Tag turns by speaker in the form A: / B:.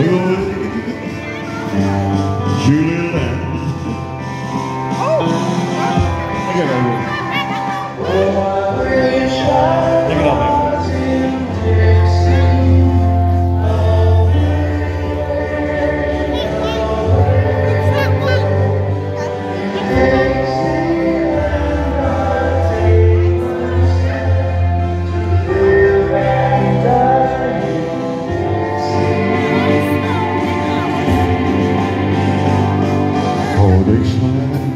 A: Little Lily, Julie Land. Oh! salvation